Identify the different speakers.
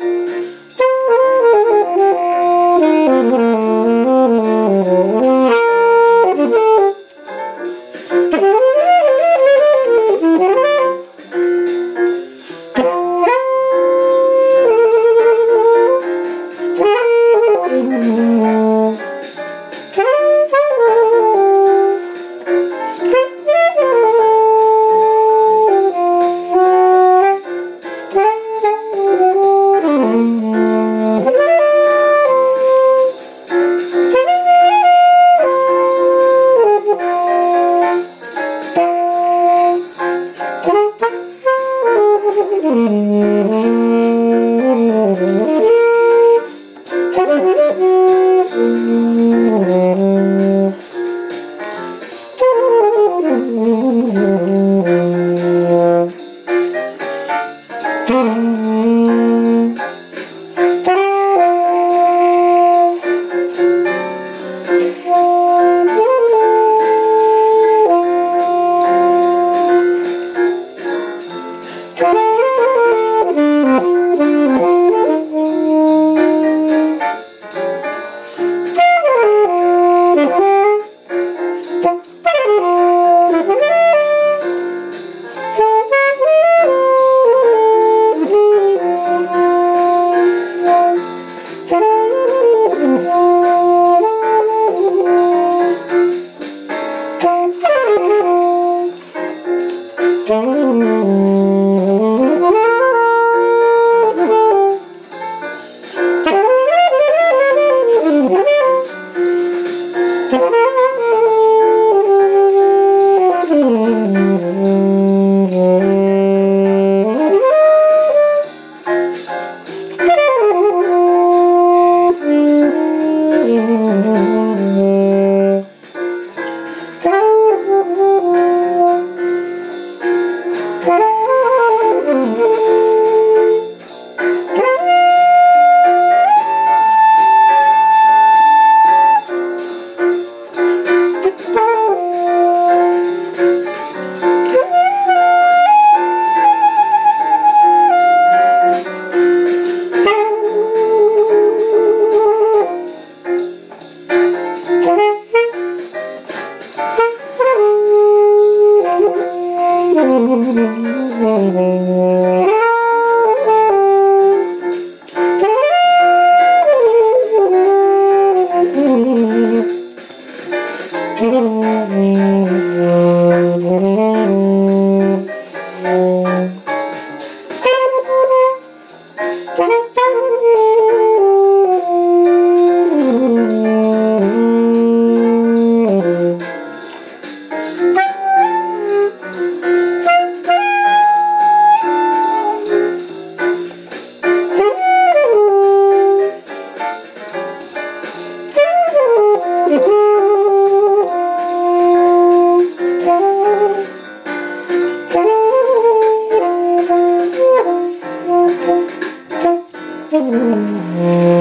Speaker 1: Thank you. Mm-hmm. Oh. Thank you. ¡Gracias!